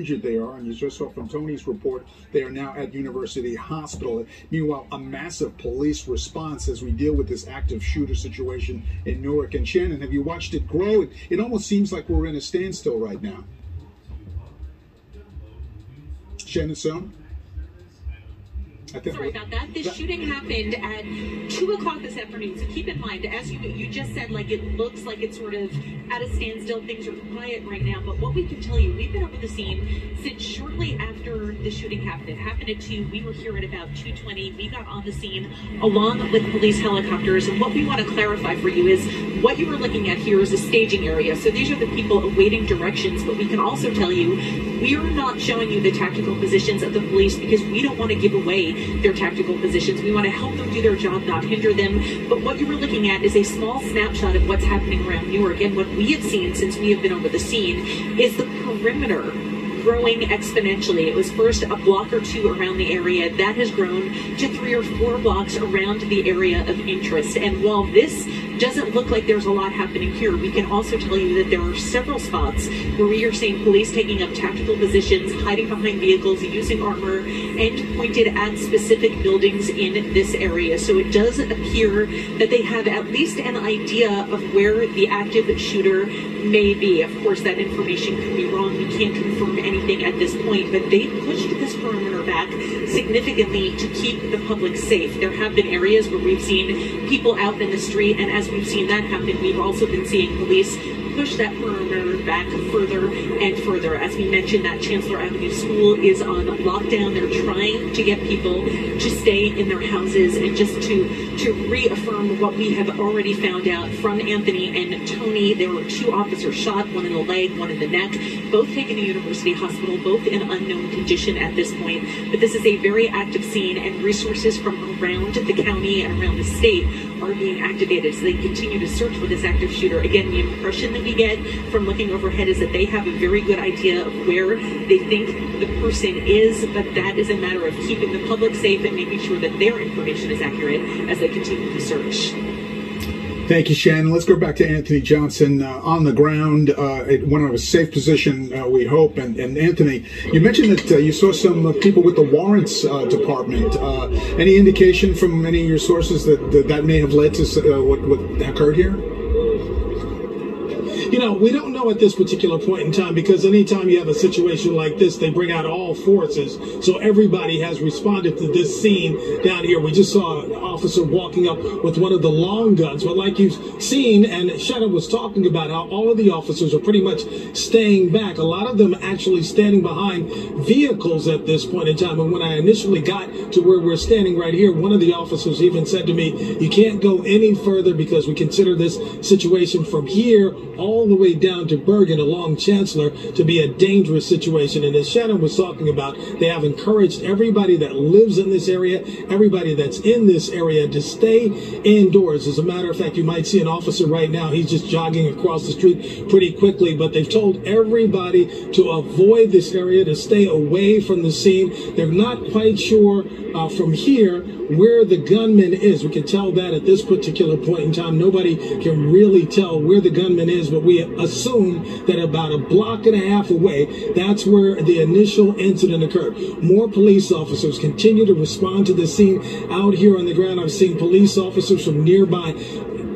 injured they are. And you just saw from Tony's report, they are now at University Hospital. Meanwhile, a massive police response as we deal with this active shooter situation in Newark. And Shannon, have you watched it grow? It, it almost seems like we're in a standstill right now. Shannon Stone? Sorry about that. This shooting happened at two o'clock this afternoon. So keep in mind, as you you just said, like it looks like it's sort of at a standstill. Things are quiet right now. But what we can tell you, we've been up over the scene since shortly after the shooting happened. It happened at two. We were here at about two twenty. We got on the scene along with police helicopters. And what we want to clarify for you is what you are looking at here is a staging area. So these are the people awaiting directions. But we can also tell you, we are not showing you the tactical positions of the police because we don't want to give away their tactical positions. We want to help them do their job, not hinder them. But what you were looking at is a small snapshot of what's happening around Newark. And what we have seen since we have been over the scene is the perimeter growing exponentially. It was first a block or two around the area. That has grown to three or four blocks around the area of interest. And while this doesn't look like there's a lot happening here, we can also tell you that there are several spots where we are seeing police taking up tactical positions, hiding behind vehicles, using armor, and pointed at specific buildings in this area. So it does appear that they have at least an idea of where the active shooter may be. Of course, that information could be wrong. We can't confirm anything at this point, but they pushed this perimeter back significantly to keep the public safe. There have been areas where we've seen people out in the street, and as we've seen that happen, we've also been seeing police push that back further and further. As we mentioned, that Chancellor Avenue School is on lockdown. They're trying to get people to stay in their houses and just to, to reaffirm what we have already found out from Anthony and Tony. There were two officers shot, one in the leg, one in the neck, both taken to University Hospital, both in unknown condition at this point. But this is a very active scene and resources from around the county and around the state are being activated so they continue to search for this active shooter. Again, the impression that we get from looking overhead is that they have a very good idea of where they think the person is, but that is a matter of keeping the public safe and making sure that their information is accurate as they continue to search. Thank you, Shannon. Let's go back to Anthony Johnson uh, on the ground, uh, one of a safe position, uh, we hope. And, and, Anthony, you mentioned that uh, you saw some uh, people with the warrants uh, department. any indication from any of your sources that that, that may have led to what, what occurred here? You know, we don't know at this particular point in time because anytime you have a situation like this, they bring out all forces. So everybody has responded to this scene down here. We just saw an officer walking up with one of the long guns. But like you've seen, and Shannon was talking about how all of the officers are pretty much staying back. A lot of them actually standing behind vehicles at this point in time. And when I initially got to where we're standing right here, one of the officers even said to me, you can't go any further because we consider this situation from here all all the way down to Bergen along Chancellor to be a dangerous situation. And as Shannon was talking about, they have encouraged everybody that lives in this area, everybody that's in this area to stay indoors. As a matter of fact, you might see an officer right now. He's just jogging across the street pretty quickly, but they've told everybody to avoid this area, to stay away from the scene. They're not quite sure uh, from here where the gunman is. We can tell that at this particular point in time. Nobody can really tell where the gunman is, but we assume that about a block and a half away, that's where the initial incident occurred. More police officers continue to respond to the scene out here on the ground. I've seen police officers from nearby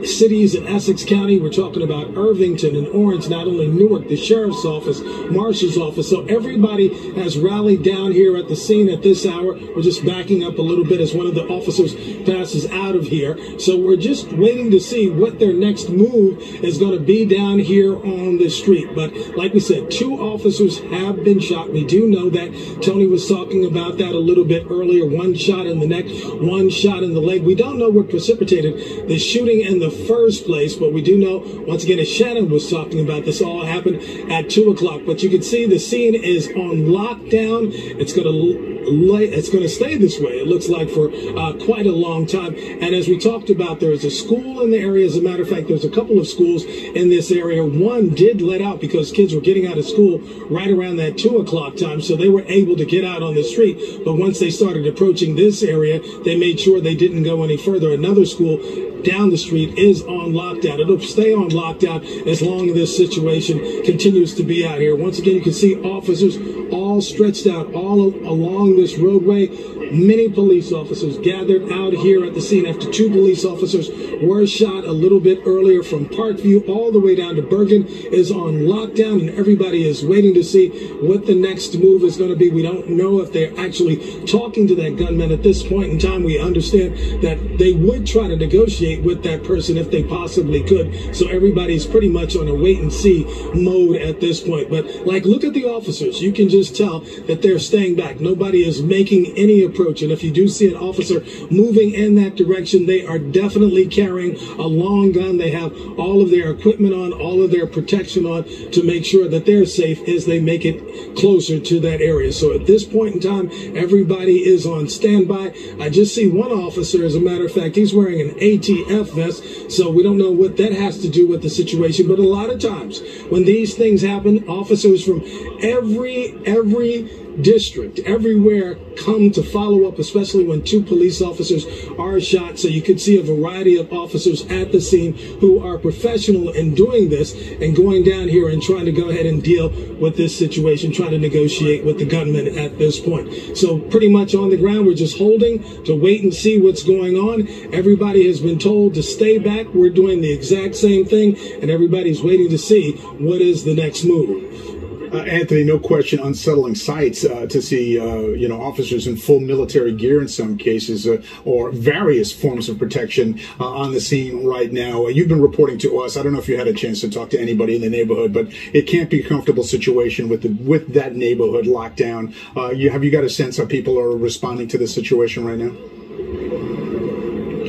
cities in Essex County. We're talking about Irvington and Orange, not only Newark, the sheriff's office, marshal's office. So everybody has rallied down here at the scene at this hour. We're just backing up a little bit as one of the officers passes out of here. So we're just waiting to see what their next move is going to be down here on the street. But like we said, two officers have been shot. We do know that. Tony was talking about that a little bit earlier. One shot in the neck, one shot in the leg. We don't know what precipitated the shooting in the first place. But we do know, once again, as Shannon was talking about, this all happened at 2 o'clock. But you can see the scene is on lockdown. It's going to it's going to stay this way. It looks like for uh, quite a long time. And as we talked about, there is a school in the area. As a matter of fact, there's a couple of schools in this area. One did let out because kids were getting out of school right around that two o'clock time, so they were able to get out on the street. But once they started approaching this area, they made sure they didn't go any further. Another school down the street is on lockdown. It'll stay on lockdown as long as this situation continues to be out here. Once again, you can see officers all stretched out all along this roadway. Many police officers gathered out here at the scene after two police officers were shot a little bit earlier from Parkview all the way down to Bergen is on lockdown and everybody is waiting to see what the next move is going to be. We don't know if they're actually talking to that gunman at this point in time. We understand that they would try to negotiate with that person if they possibly could. So everybody's pretty much on a wait and see mode at this point. But like, look at the officers. You can just tell that they're staying back. Nobody is making any approach. And if you do see an officer moving in that direction, they are definitely carrying a long gun. They have all of their equipment on, all of their protection on to make sure that they're safe as they make it closer to that area. So at this point in time, everybody is on standby. I just see one officer, as a matter of fact, he's wearing an ATF vest. So we don't know what that has to do with the situation. But a lot of times when these things happen, officers from every, every district everywhere come to follow up, especially when two police officers are shot. So you could see a variety of officers at the scene who are professional in doing this and going down here and trying to go ahead and deal with this situation, trying to negotiate with the gunman at this point. So pretty much on the ground, we're just holding to wait and see what's going on. Everybody has been told to stay back. We're doing the exact same thing and everybody's waiting to see what is the next move. Uh, Anthony, no question, unsettling sights uh, to see, uh, you know, officers in full military gear in some cases, uh, or various forms of protection uh, on the scene right now. Uh, you've been reporting to us. I don't know if you had a chance to talk to anybody in the neighborhood, but it can't be a comfortable situation with the with that neighborhood locked down. you have you got a sense how people are responding to the situation right now?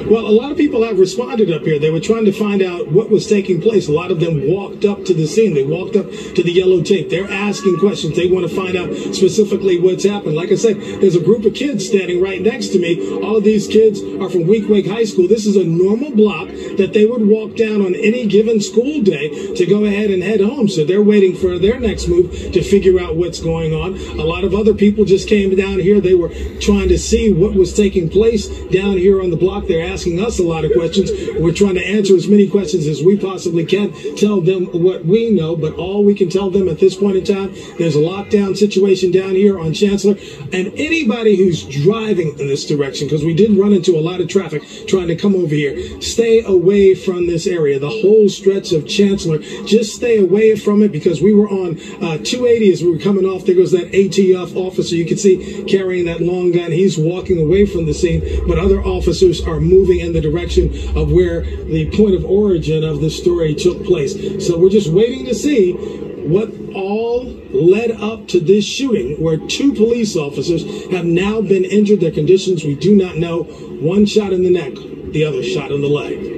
Well, a lot of people have responded up here. They were trying to find out what was taking place. A lot of them walked up to the scene. They walked up to the yellow tape. They're asking questions. They want to find out specifically what's happened. Like I said, there's a group of kids standing right next to me. All of these kids are from Weequahic High School. This is a normal block that they would walk down on any given school day to go ahead and head home. So they're waiting for their next move to figure out what's going on. A lot of other people just came down here. They were trying to see what was taking place down here on the block. They're asking us a lot of questions. We're trying to answer as many questions as we possibly can, tell them what we know, but all we can tell them at this point in time, there's a lockdown situation down here on Chancellor, and anybody who's driving in this direction, because we did run into a lot of traffic trying to come over here, stay away from this area. The whole stretch of Chancellor, just stay away from it because we were on uh, 280 as we were coming off. There goes that ATF officer. You can see carrying that long gun. He's walking away from the scene, but other officers are moving in the direction of where the point of origin of this story took place. So we're just waiting to see what all led up to this shooting where two police officers have now been injured. Their conditions we do not know. One shot in the neck, the other shot in the leg.